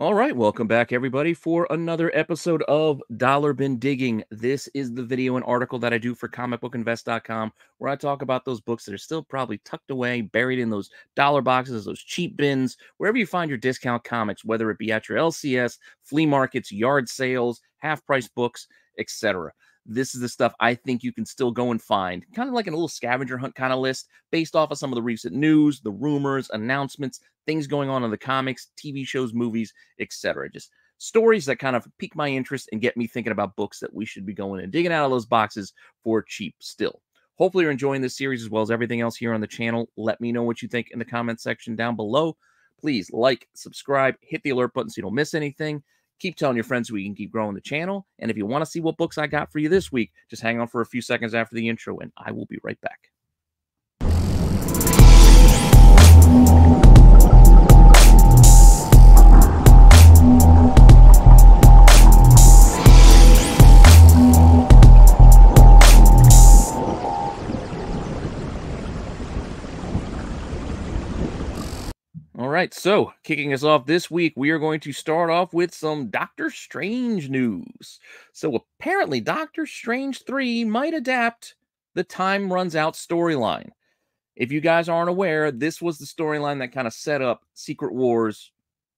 All right, welcome back, everybody, for another episode of Dollar Bin Digging. This is the video and article that I do for comicbookinvest.com, where I talk about those books that are still probably tucked away, buried in those dollar boxes, those cheap bins, wherever you find your discount comics, whether it be at your LCS, flea markets, yard sales, half price books, etc. This is the stuff I think you can still go and find, kind of like a little scavenger hunt kind of list based off of some of the recent news, the rumors, announcements, things going on in the comics, TV shows, movies, etc. Just stories that kind of pique my interest and get me thinking about books that we should be going and digging out of those boxes for cheap still. Hopefully, you're enjoying this series as well as everything else here on the channel. Let me know what you think in the comment section down below. Please like, subscribe, hit the alert button so you don't miss anything. Keep telling your friends so we can keep growing the channel. And if you want to see what books I got for you this week, just hang on for a few seconds after the intro and I will be right back. All right, so kicking us off this week, we are going to start off with some Doctor Strange news. So apparently, Doctor Strange 3 might adapt the Time Runs Out storyline. If you guys aren't aware, this was the storyline that kind of set up Secret Wars,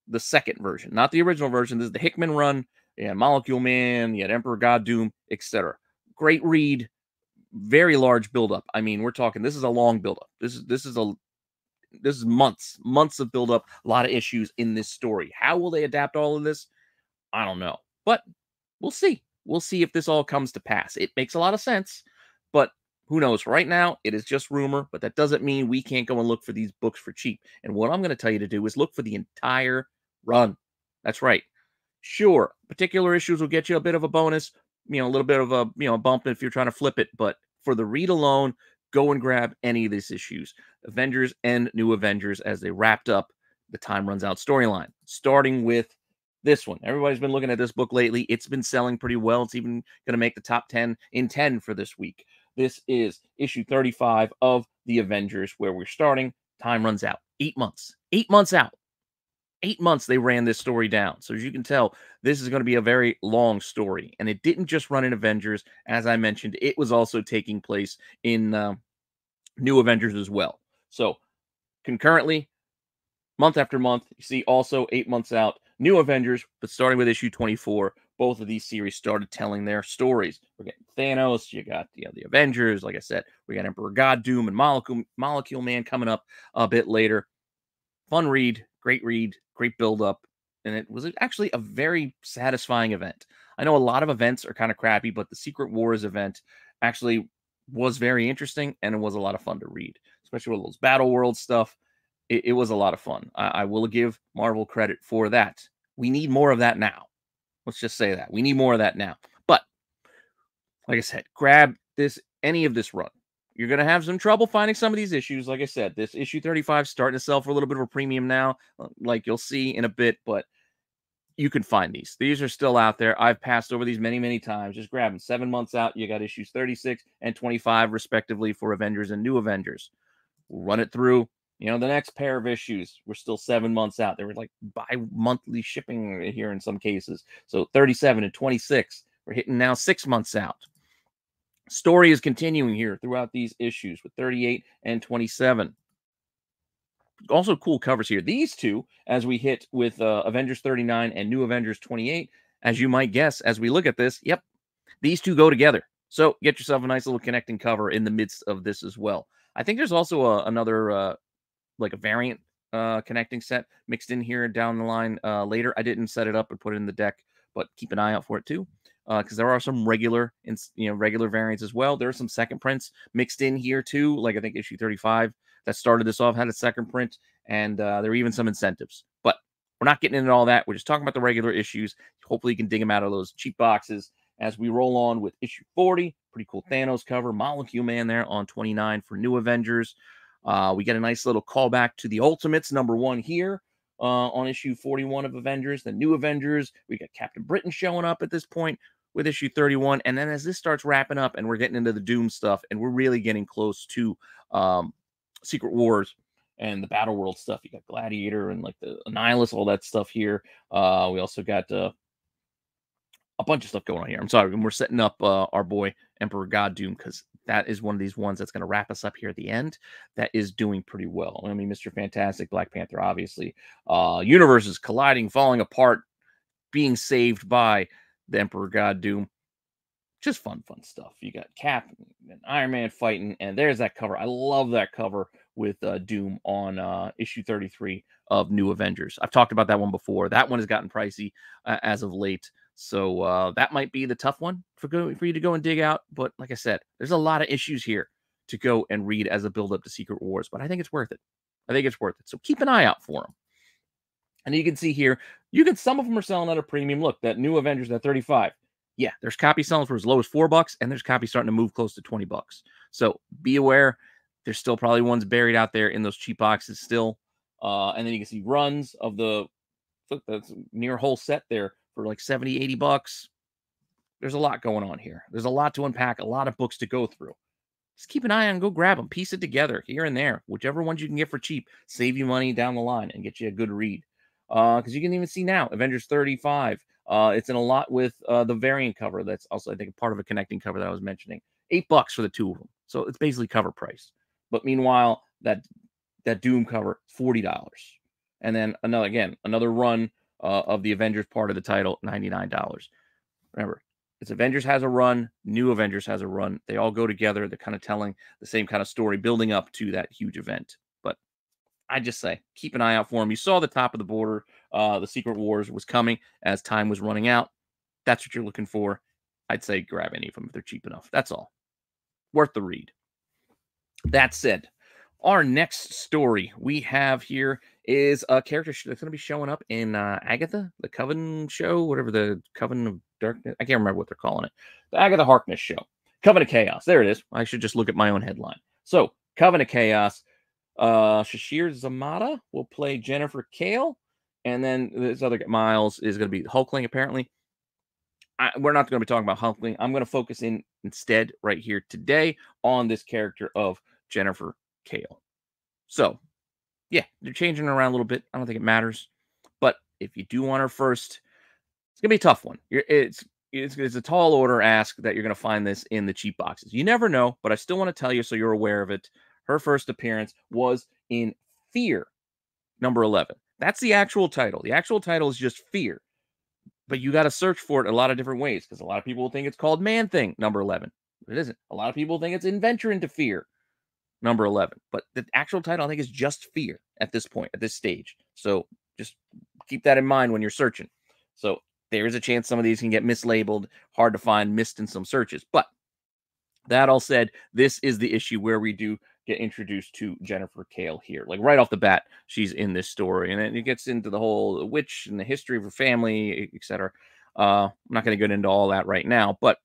the second version, not the original version. This is the Hickman run. Yeah, Molecule Man, you had Emperor God Doom, etc. Great read, very large buildup. I mean, we're talking this is a long buildup. This is this is a this is months, months of buildup, a lot of issues in this story. How will they adapt all of this? I don't know, but we'll see. We'll see if this all comes to pass. It makes a lot of sense, but who knows? Right now, it is just rumor, but that doesn't mean we can't go and look for these books for cheap. And what I'm going to tell you to do is look for the entire run. That's right. Sure, particular issues will get you a bit of a bonus, you know, a little bit of a you know bump if you're trying to flip it, but for the read alone, go and grab any of these issues Avengers and New Avengers as they wrapped up the Time Runs Out storyline, starting with this one. Everybody's been looking at this book lately. It's been selling pretty well. It's even going to make the top 10 in 10 for this week. This is issue 35 of The Avengers, where we're starting. Time runs out. Eight months. Eight months out eight months they ran this story down. So as you can tell, this is going to be a very long story. And it didn't just run in Avengers. As I mentioned, it was also taking place in uh, New Avengers as well. So concurrently, month after month, you see also eight months out, New Avengers, but starting with issue 24, both of these series started telling their stories. We're getting Thanos, you got you know, the Avengers, like I said, we got Emperor God Doom and Molecule, Molecule Man coming up a bit later. Fun read, great read, great build up, and it was actually a very satisfying event. I know a lot of events are kind of crappy, but the Secret Wars event actually was very interesting and it was a lot of fun to read, especially with those Battle World stuff. It, it was a lot of fun. I, I will give Marvel credit for that. We need more of that now. Let's just say that we need more of that now. But like I said, grab this any of this run. You're going to have some trouble finding some of these issues. Like I said, this issue 35 starting to sell for a little bit of a premium now, uh, like you'll see in a bit, but you can find these. These are still out there. I've passed over these many, many times. Just grab them. Seven months out, you got issues 36 and 25, respectively, for Avengers and New Avengers. Run it through. You know, the next pair of issues, we're still seven months out. They were like bi monthly shipping here in some cases. So 37 and 26. We're hitting now six months out. Story is continuing here throughout these issues with 38 and 27. Also, cool covers here. These two, as we hit with uh, Avengers 39 and New Avengers 28, as you might guess, as we look at this, yep, these two go together. So get yourself a nice little connecting cover in the midst of this as well. I think there's also a, another, uh, like a variant uh, connecting set mixed in here down the line uh, later. I didn't set it up and put it in the deck, but keep an eye out for it too because uh, there are some regular, and you know, regular variants as well. There are some second prints mixed in here too. Like I think issue 35 that started this off had a second print, and uh, there are even some incentives. But we're not getting into all that. We're just talking about the regular issues. Hopefully, you can dig them out of those cheap boxes as we roll on with issue 40. Pretty cool Thanos cover, Molecule Man there on 29 for New Avengers. Uh, we get a nice little callback to the Ultimates number one here uh, on issue 41 of Avengers, the new Avengers. We got Captain Britain showing up at this point with issue 31. And then as this starts wrapping up and we're getting into the Doom stuff and we're really getting close to um, Secret Wars, and the Battle World stuff. You got Gladiator and like the Annihilus, all that stuff here. Uh, we also got uh, a bunch of stuff going on here. I'm sorry, we're setting up uh, our boy Emperor God Doom because that is one of these ones that's going to wrap us up here at the end. That is doing pretty well. I mean, Mr. Fantastic, Black Panther, obviously, uh, universes colliding, falling apart, being saved by the Emperor God Doom. Just fun, fun stuff. You got Cap and Iron Man fighting, and there's that cover. I love that cover with uh, Doom on uh, issue 33 of New Avengers. I've talked about that one before. That one has gotten pricey uh, as of late. So uh, that might be the tough one for go, for you to go and dig out. But like I said, there's a lot of issues here to go and read as a build up to Secret Wars. But I think it's worth it. I think it's worth it. So keep an eye out for them. And you can see here, you can some of them are selling at a premium. Look, that new Avengers at 35. Yeah, there's copy selling for as low as four bucks, and there's copy starting to move close to 20 bucks. So be aware. There's still probably ones buried out there in those cheap boxes still. Uh, and then you can see runs of the that's near whole set there for like 70, 80 bucks. There's a lot going on here. There's a lot to unpack, a lot of books to go through. Just keep an eye on, go grab them, piece it together here and there, whichever ones you can get for cheap, save you money down the line and get you a good read. Because uh, you can even see now, Avengers 35. Uh, it's in a lot with uh, the variant cover. That's also, I think, part of a connecting cover that I was mentioning. Eight bucks for the two of them, so it's basically cover price. But meanwhile, that that Doom cover forty dollars, and then another again another run uh, of the Avengers part of the title, $99. Remember, it's Avengers has a run, New Avengers has a run. They all go together. They're kind of telling the same kind of story, building up to that huge event. But I just say, keep an eye out for them. You saw the top of the border. Uh, the Secret Wars was coming as time was running out. That's what you're looking for. I'd say grab any of them if they're cheap enough. That's all. Worth the read. That said, our next story we have here is a character that's going to be showing up in uh, Agatha, the Coven show, whatever the Coven of Darkness. I can't remember what they're calling it. The Agatha Harkness show. Coven of Chaos. There it is. I should just look at my own headline. So, Coven of Chaos. Uh, Sasheer Zamata will play Jennifer Kale. And then this other Miles is going to be Hulkling, apparently. I, we're not going to be talking about Hulkling. I'm going to focus in instead right here today on this character of Jennifer Kale. So, yeah, they're changing around a little bit. I don't think it matters. But if you do want her first, it's gonna be a tough one. You're, it's, it's it's a tall order ask that you're gonna find this in the cheap boxes. You never know, but I still want to tell you so you're aware of it. Her first appearance was in Fear, number 11. That's the actual title. The actual title is just Fear, but you got to search for it a lot of different ways because a lot of people think it's called Man Thing, number 11. It isn't. A lot of people think it's Adventure into Fear, number 11. But the actual title, I think, is just Fear at this point, at this stage. So just keep that in mind when you're searching. So there is a chance some of these can get mislabeled, hard to find, missed in some searches. But that all said, this is the issue where we do get introduced to Jennifer Kale here. Like right off the bat, she's in this story, and it gets into the whole witch and the history of her family, etc. Uh, I'm not going to get into all that right now, but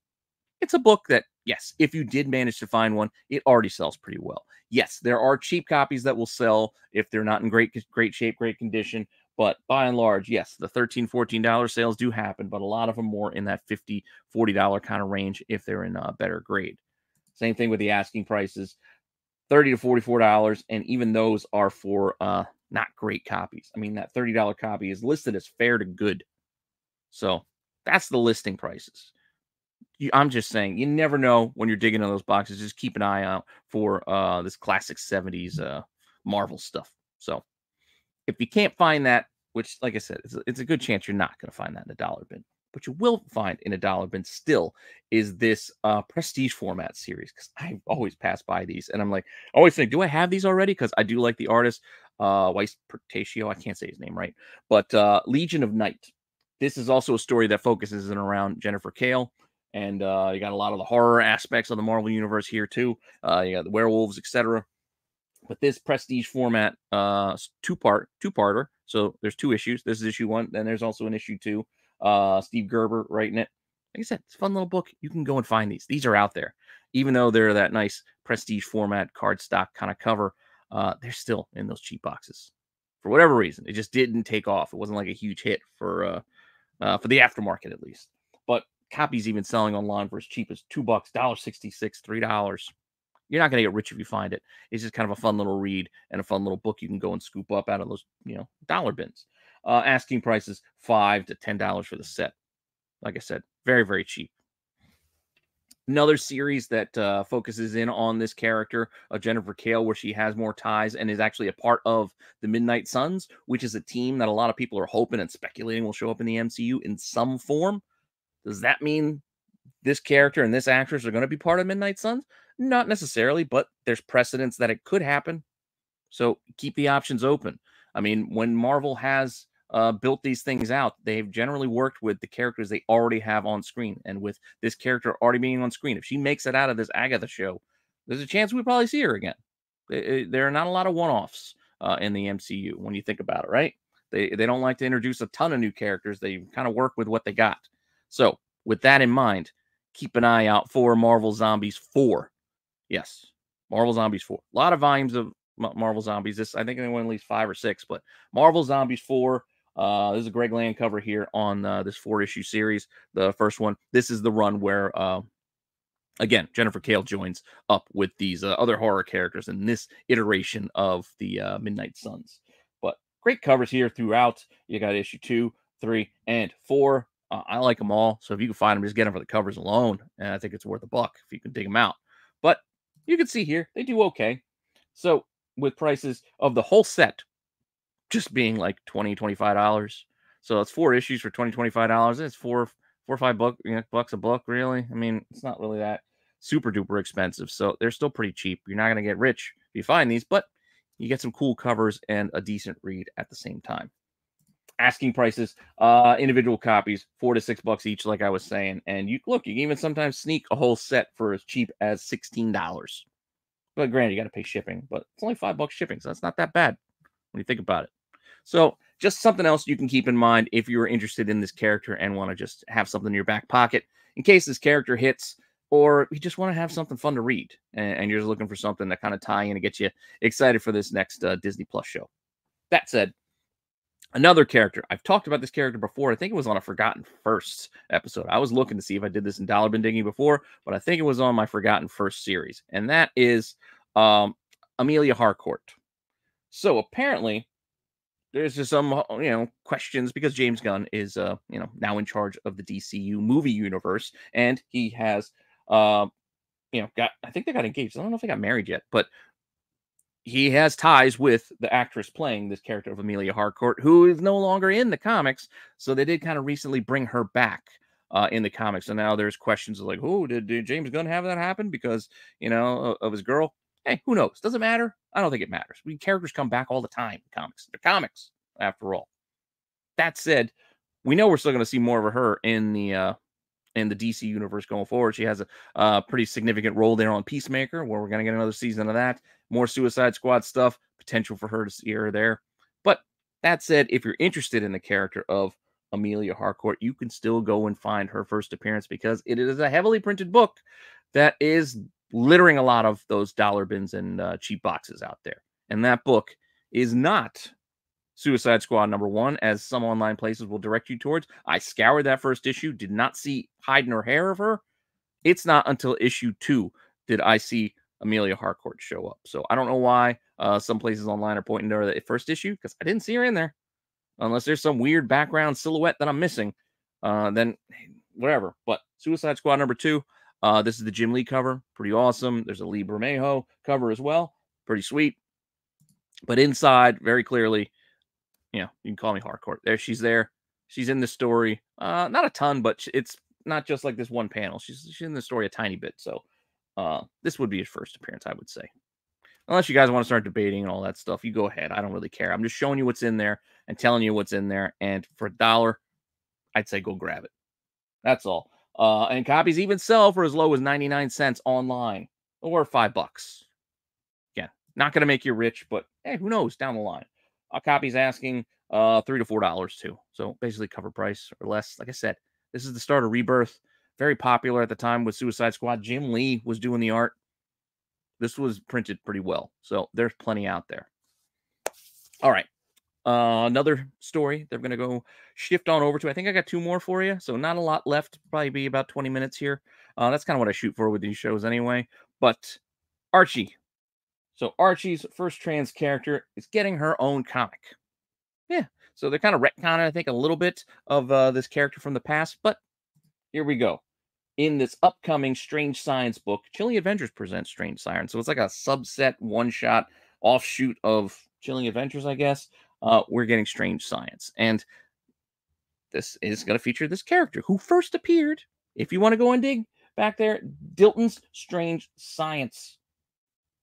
it's a book that, yes, if you did manage to find one, it already sells pretty well. Yes, there are cheap copies that will sell if they're not in great great shape, great condition. But by and large, yes, the $13, $14 sales do happen, but a lot of them more in that $50, $40 kind of range if they're in a better grade. Same thing with the asking prices, 30 to $44, and even those are for uh, not great copies. I mean, that $30 copy is listed as fair to good. So that's the listing prices you, I'm just saying, you never know when you're digging in those boxes. Just keep an eye out for uh, this classic 70s uh, Marvel stuff. So if you can't find that, which, like I said, it's a, it's a good chance you're not going to find that in a dollar bin. What you will find in a dollar bin still is this uh, prestige format series because I always pass by these and I'm like, I always think, do I have these already? Because I do like the artist, uh, Weiss Portacio. I can't say his name right, but uh, Legion of Night. This is also a story that focuses in around Jennifer Kale and uh, you got a lot of the horror aspects of the Marvel universe here too. Uh, you got the werewolves, etc. But this prestige format, uh, two part, two parter. So there's two issues. This is issue one. Then there's also an issue two. Uh, Steve Gerber writing it. Like I said, it's a fun little book. You can go and find these. These are out there, even though they're that nice prestige format cardstock kind of cover. Uh, they're still in those cheap boxes for whatever reason. It just didn't take off. It wasn't like a huge hit for uh, uh, for the aftermarket at least. Copies even selling online for as cheap as two bucks, dollar sixty six, three dollars. You're not going to get rich if you find it. It's just kind of a fun little read and a fun little book you can go and scoop up out of those, you know, dollar bins. Uh, asking prices five to ten dollars for the set. Like I said, very very cheap. Another series that uh, focuses in on this character of Jennifer Kale, where she has more ties and is actually a part of the Midnight Suns, which is a team that a lot of people are hoping and speculating will show up in the MCU in some form. Does that mean this character and this actress are going to be part of Midnight Suns? Not necessarily, but there's precedence that it could happen. So keep the options open. I mean, when Marvel has uh, built these things out, they've generally worked with the characters they already have on screen. And with this character already being on screen, if she makes it out of this Agatha show, there's a chance we probably see her again. There are not a lot of one offs uh, in the MCU when you think about it, right? They, they don't like to introduce a ton of new characters. They kind of work with what they got. So, with that in mind, keep an eye out for Marvel Zombies 4. Yes, Marvel Zombies 4. A lot of volumes of Marvel Zombies. This I think they went at least five or six, but Marvel Zombies 4. Uh, this is a Greg Land cover here on uh, this four issue series. The first one. This is the run where, uh, again, Jennifer Kale joins up with these uh, other horror characters in this iteration of the uh, Midnight Suns. But great covers here throughout. You got issue two, three, and four. Uh, I like them all. So if you can find them, just get them for the covers alone. And I think it's worth a buck if you can dig them out. But you can see here, they do okay. So with prices of the whole set just being like 20 $25. So it's four issues for 20 $25. It's four, four or five buck, you know, bucks a book, really. I mean, it's not really that super duper expensive. So they're still pretty cheap. You're not going to get rich if you find these, but you get some cool covers and a decent read at the same time asking prices, uh, individual copies, four to six bucks each, like I was saying. And you look, you can even sometimes sneak a whole set for as cheap as sixteen dollars. But granted, you got to pay shipping, but it's only five bucks shipping, so that's not that bad when you think about it. So just something else you can keep in mind if you're interested in this character and want to just have something in your back pocket in case this character hits, or you just want to have something fun to read and, you're just looking for something to kind of tie in and get you excited for this next uh, Disney Plus show. That said, Another character. I've talked about this character before. I think it was on a Forgotten First episode. I was looking to see if I did this in Dollar Bin Digging before, but I think it was on my Forgotten First series, and that is um, Emilia Harcourt. So apparently, there's just some uh, you know questions because James Gunn is uh you know now in charge of the DCU movie universe, and he has uh you know got I think they got engaged. I don't know if they got married yet, but he has ties with the actress playing this character of Emilia Harcourt, who is no longer in the comics. So they did kind of recently bring her back uh, in the comics. So now there's questions like, "Oh, did, did James Gunn have that happen because you know of his girl?" Hey, who knows? Doesn't matter. I don't think it matters. We characters come back all the time in comics. They're comics, after all. That said, we know we're still going to see more of her in the uh, in the DC universe going forward. She has a uh, pretty significant role there on Peacemaker, where we're going to get another season of that. More Suicide Squad stuff, potential for her to see her there. But that said, if you're interested in the character of Emilia Harcourt, you can still go and find her first appearance because it is a heavily printed book that is littering a lot of those dollar bins and uh, cheap boxes out there. And that book is not Suicide Squad number one, as some online places will direct you towards. I scoured that first issue, did not see hide nor hair of her. It's not until issue two did I see Emilia Harcourt show up. So I don't know why uh, some places online are pointing to her the first issue because I didn't see her in there. Unless there's some weird background silhouette that I'm missing, uh, then whatever. But Suicide Squad number two, uh, this is the Jim Lee cover, pretty awesome. There's a Lee Bermejo cover as well, pretty sweet. But inside, very clearly, you know, you can call me Harcourt. There, she's there. She's in the story. Uh, not a ton, but it's not just like this one panel. She's she's in the story a tiny bit. So, uh, this would be his first appearance, I would say. Unless you guys want to start debating and all that stuff, you go ahead. I don't really care. I'm just showing you what's in there and telling you what's in there. And for a dollar, I'd say go grab it. That's all. Uh, and copies even sell for as low as 99 cents online or five bucks. Again, not going to make you rich, but hey, who knows down the line a copy's asking uh three to four dollars too. So basically cover price or less. Like I said, this is the start of Rebirth. Very popular at the time with Suicide Squad. Jim Lee was doing the art. This was printed pretty well. So there's plenty out there. All right. Uh, another story they're going to go shift on over to. I think I got two more for you. So not a lot left. Probably be about 20 minutes here. Uh, that's kind of what I shoot for with these shows anyway. But Archie. So Archie's first trans character is getting her own comic. Yeah. So they're kind of retconning, I think, a little bit of uh, this character from the past, but here we go. In this upcoming Strange Science book, Chilling Adventures presents Strange Science. So it's like a subset, one shot offshoot of Chilling Adventures, I guess. Uh, we're getting Strange Science. And this is going to feature this character who first appeared, if you want to go and dig back there, Dilton's Strange Science.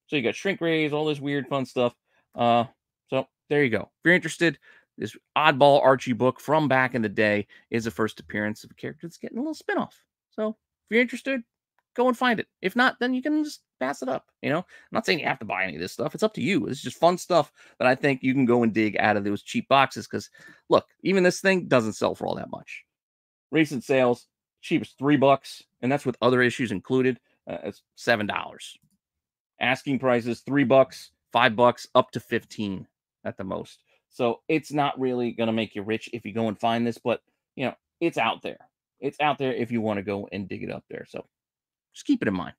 So you got shrink rays, all this weird fun stuff. Uh, so there you go. If you're interested, this oddball Archie book from back in the day is the first appearance of a character that's getting a little spinoff. So if you're interested, go and find it. If not, then you can just pass it up. You know, I'm not saying you have to buy any of this stuff. It's up to you. It's just fun stuff that I think you can go and dig out of those cheap boxes. Because look, even this thing doesn't sell for all that much. Recent sales, cheapest three bucks, and that's with other issues included. Uh, it's seven dollars. Asking prices three bucks, five bucks, up to fifteen at the most. So it's not really going to make you rich if you go and find this, but you know, it's out there. It's out there if you want to go and dig it up there. So just keep it in mind.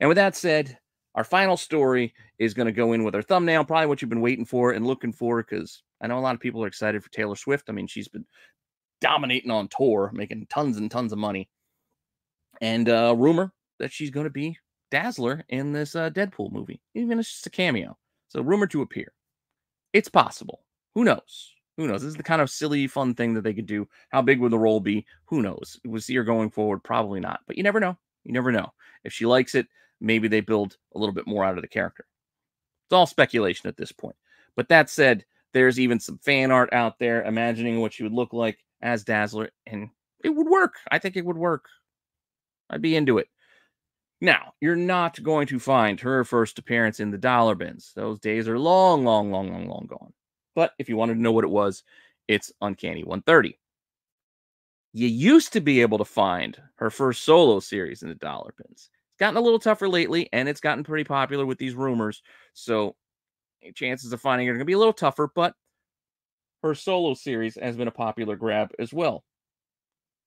And with that said, our final story is going to go in with our thumbnail, probably what you've been waiting for and looking for, because I know a lot of people are excited for Taylor Swift. I mean, she's been dominating on tour, making tons and tons of money. And uh, rumor that she's going to be Dazzler in this uh, Deadpool movie, even if it's just a cameo. So, rumor to appear. It's possible. Who knows? Who knows? This is the kind of silly, fun thing that they could do. How big would the role be? Who knows? We'll see her going forward. Probably not. But you never know. You never know. If she likes it, maybe they build a little bit more out of the character. It's all speculation at this point. But that said, there's even some fan art out there imagining what she would look like as Dazzler, and it would work. I think it would work. I'd be into it. Now, you're not going to find her first appearance in the dollar bins. Those days are long, long, long, long, long gone. But if you wanted to know what it was, it's Uncanny 130. You used to be able to find her first solo series in the dollar bins. It's gotten a little tougher lately, and it's gotten pretty popular with these rumors. So eh, chances of finding it are going to be a little tougher, but her solo series has been a popular grab as well.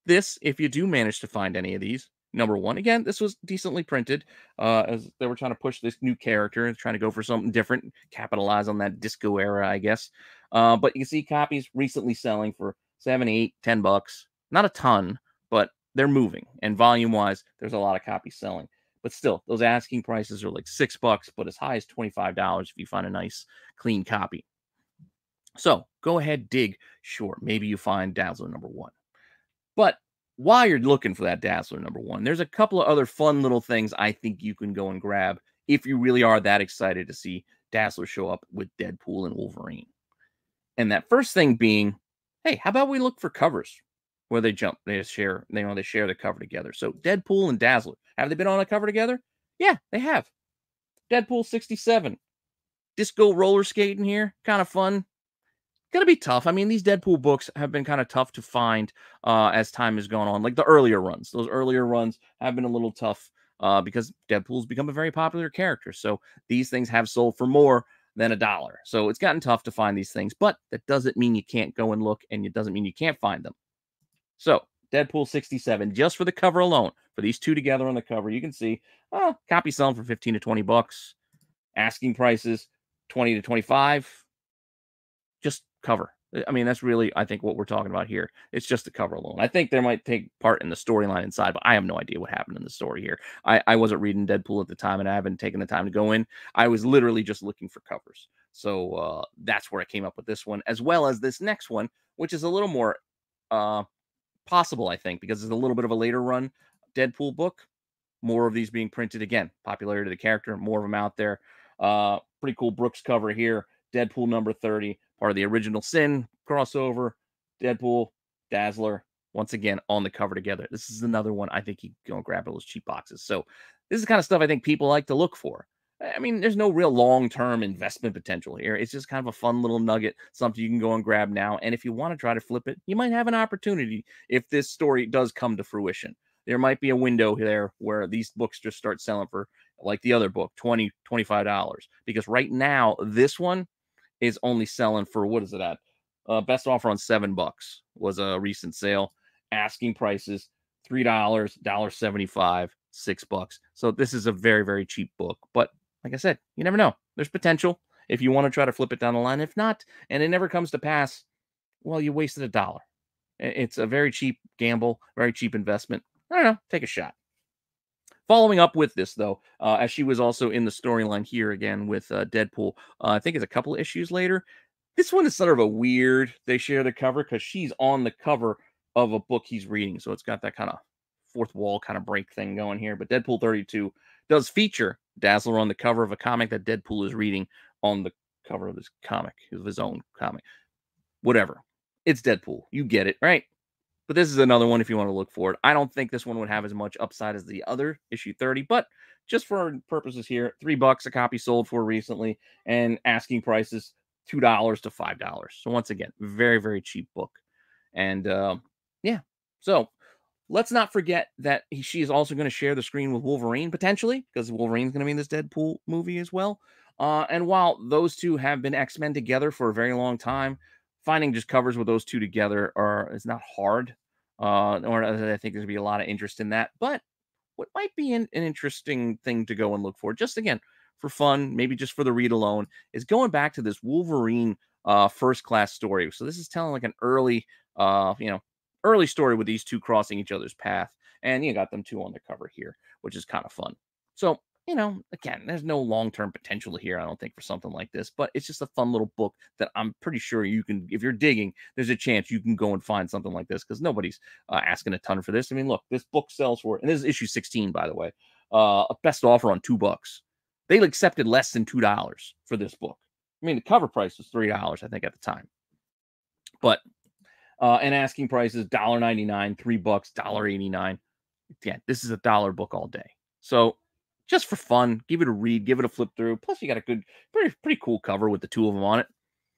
This, if you do manage to find any of these, number one. Again, this was decently printed uh, as they were trying to push this new character trying to go for something different, capitalize on that disco era, I guess. Uh, but you can see copies recently selling for seven, eight, ten bucks. Not a ton, but they're moving. And volume wise, there's a lot of copies selling. But still, those asking prices are like six bucks, but as high as $25 if you find a nice, clean copy. So go ahead, dig. Sure, maybe you find Dazzler number one. But while you're looking for that Dazzler number one, there's a couple of other fun little things I think you can go and grab if you really are that excited to see Dazzler show up with Deadpool and Wolverine. And that first thing being, hey, how about we look for covers where they jump, they share, they you know they share the cover together. So Deadpool and Dazzler, have they been on a cover together? Yeah, they have. Deadpool 67. Disco roller skating here, kind of fun going to be tough. I mean, these Deadpool books have been kind of tough to find uh, as time has gone on. Like the earlier runs, those earlier runs have been a little tough uh, because Deadpool's become a very popular character. So these things have sold for more than a dollar. So it's gotten tough to find these things, but that doesn't mean you can't go and look, and it doesn't mean you can't find them. So Deadpool 67, just for the cover alone, for these two together on the cover, you can see uh, copy selling for 15 to 20 bucks. Asking prices 20 to 25. Cover. I mean, that's really, I think, what we're talking about here. It's just the cover alone. I think there might take part in the storyline inside, but I have no idea what happened in the story here. I, I wasn't reading Deadpool at the time, and I haven't taken the time to go in. I was literally just looking for covers. So uh, that's where I came up with this one, as well as this next one, which is a little more uh, possible, I think, because it's a little bit of a later run Deadpool book. More of these being printed again. Popularity of the character, more of them out there. Uh, pretty cool Brooks cover here. Deadpool number 30 part of the original Sin crossover, Deadpool, Dazzler, once again on the cover together. This is another one I think you go grab those cheap boxes. So this is the kind of stuff I think people like to look for. I mean, there's no real long-term investment potential here. It's just kind of a fun little nugget, something you can go and grab now. And if you want to try to flip it, you might have an opportunity if this story does come to fruition. There might be a window there where these books just start selling for like the other book, 20 $25. Because right now, this one is only selling for what is it at? Uh, best offer on seven bucks was a recent sale. Asking prices three dollars, dollar seventy five. six bucks. So this is a very, very cheap book. But like I said, you never know. There's potential if you want to try to flip it down the line. If not, and it never comes to pass, well, you wasted a dollar. It's a very cheap gamble, very cheap investment. I don't know. Take a shot. Following up with this, though, uh, as she was also in the storyline here again with uh, Deadpool, uh, I think it's a couple issues later. This one is sort of a weird. They share the cover because she's on the cover of a book he's reading, so it's got that kind of fourth wall kind of break thing going here. But Deadpool 32 does feature Dazzler on the cover of a comic that Deadpool is reading on the cover of his comic, of his own comic. Whatever. It's Deadpool. You get it, right? But this is another one if you want to look for it. I don't think this one would have as much upside as the other issue 30, but just for purposes here, three bucks a copy sold for recently, and asking prices two dollars to five dollars. So once again, very very cheap book, and uh, yeah. So let's not forget that he, she is also going to share the screen with Wolverine potentially because Wolverine's going to be in this Deadpool movie as well. Uh, and while those two have been X Men together for a very long time, finding just covers with those two together are is not hard. Uh, or I think there's gonna be a lot of interest in that. But what might be an, an interesting thing to go and look for, just again for fun, maybe just for the read alone, is going back to this Wolverine uh, first class story. So this is telling like an early, uh, you know, early story with these two crossing each other's path, and you got them two on the cover here, which is kind of fun. So you know, again, there's no long term potential here, I don't think, for something like this, but it's just a fun little book that I'm pretty sure you can, if you're digging, there's a chance you can go and find something like this because nobody's uh, asking a ton for this. I mean, look, this book sells for, and this is issue 16, by the way, uh, a best offer on two bucks. They accepted less than $2 for this book. I mean, the cover price was $3, I think, at the time. But, uh, and asking prices $1.99, three bucks, $1.89. Again, this is a dollar book all day. So, just for fun. Give it a read, give it a flip through. Plus, you got a good, pretty, pretty cool cover with the two of them on it.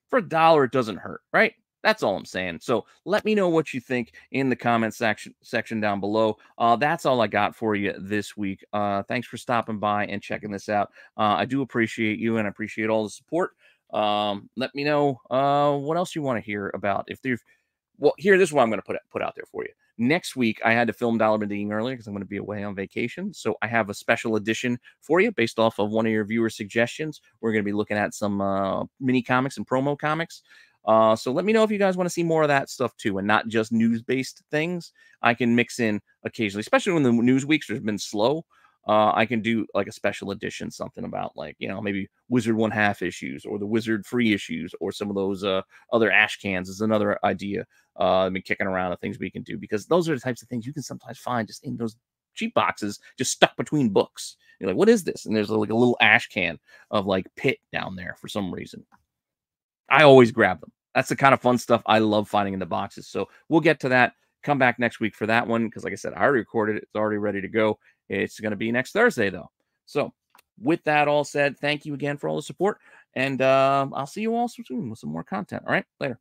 For a dollar, it doesn't hurt, right? That's all I'm saying. So let me know what you think in the comment section section down below. Uh, that's all I got for you this week. Uh, thanks for stopping by and checking this out. Uh, I do appreciate you and I appreciate all the support. Um, let me know uh, what else you want to hear about. If there's, well, here, this is what I'm going to put put out there for you. Next week, I had to film Dollar Meding earlier because I'm going to be away on vacation. So I have a special edition for you based off of one of your viewer suggestions. We're going to be looking at some uh, mini comics and promo comics. Uh, so let me know if you guys want to see more of that stuff too, and not just news based things. I can mix in occasionally, especially when the news weeks have been slow. Uh, I can do like a special edition, something about like you know maybe Wizard one half issues or the Wizard free issues or some of those uh, other ash cans is another idea uh, I've been kicking around of things we can do because those are the types of things you can sometimes find just in those cheap boxes, just stuck between books. You're like, what is this? And there's like a little ash can of like pit down there for some reason. I always grab them. That's the kind of fun stuff I love finding in the boxes. So we'll get to that. Come back next week for that one because, like I said, I already recorded it. It's already ready to go. It's going to be next Thursday, though. So, with that all said, thank you again for all the support. And uh, I'll see you all soon with some more content. All right. Later.